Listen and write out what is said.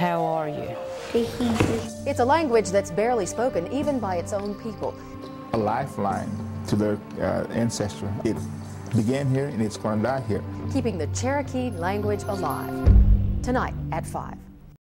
How are you? It's a language that's barely spoken even by its own people. A lifeline to their uh, ancestry. It began here and it's going to die here. Keeping the Cherokee language alive. Tonight at 5.